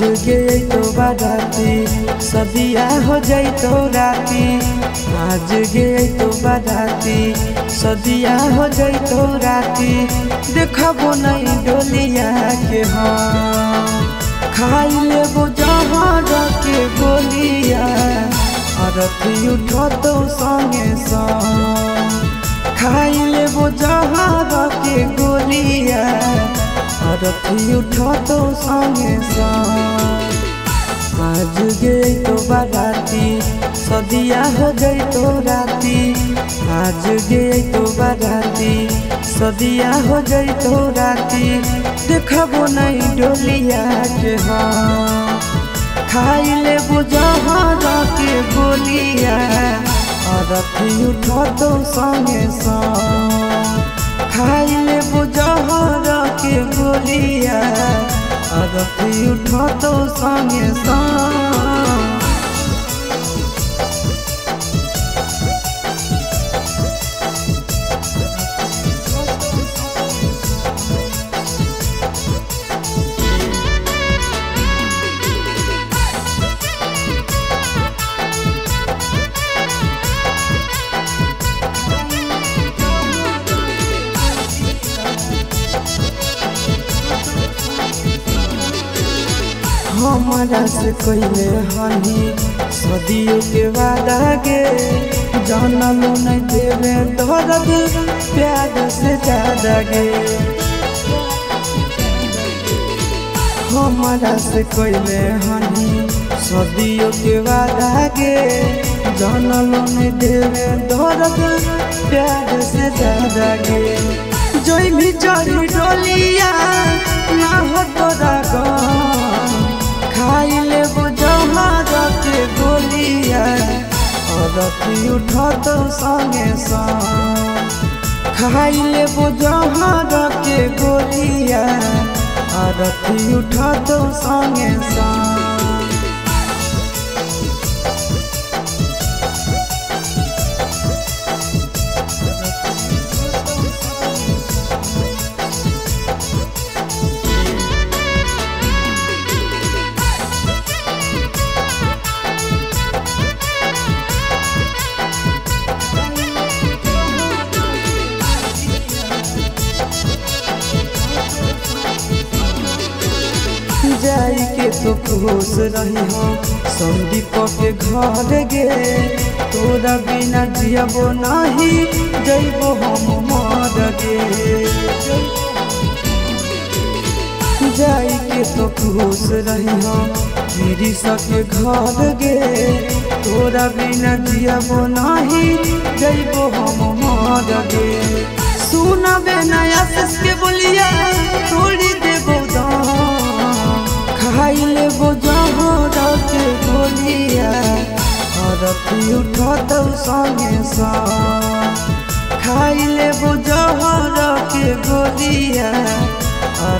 आज गे तो बाराती सदिया हो जाई तो राती। आज गे तो बाराती सदिया हो जाई तो राती। देखो नहीं डोलिया के हम खाई लेबो जहाँ के गोलिया अरथी तो संगे संग। खाई लेबो जहाँ के गोलिया अरथी उठो तो संगे संग आज गई तो बाराती, सदिया हो गई तो राती। आज गई तो बाराती, सदिया हो गई तो राती। देखबो नहीं डोलिया के खाई ले बुझा के बोलिया और अथी तो संगे खाई ले बुझा के बोलिया और उठा उठो तो संगे संग। हमारा से कोइले हनी। सदियों के वादा गे जानलो नहीं देवे दर्द प्यार से ज़्यादा गे हमारा से कोइले हनी। सदियों के वादा गे जानलो नहीं देवे दर्द प्यार से ज़्यादा गे जोई भी चढ़ी तो संगे संग। खाई ले बुझा के गोलिया और रखी उठो तो संगे संग। जाई के तो खुश रही हो। संदीप के घर गे। तोरा बिना जियबो नहीं, जइबो हम मर गे। जाई के तो खुश रही हो गिरी सके घर गे। तोरा बिना जियबो नहीं, जइबो हम मर गे। सुनबे नया सस उठो तो संगे खाई ले जहर के गोलिया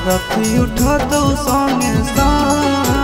रखी उठो तो संगे संग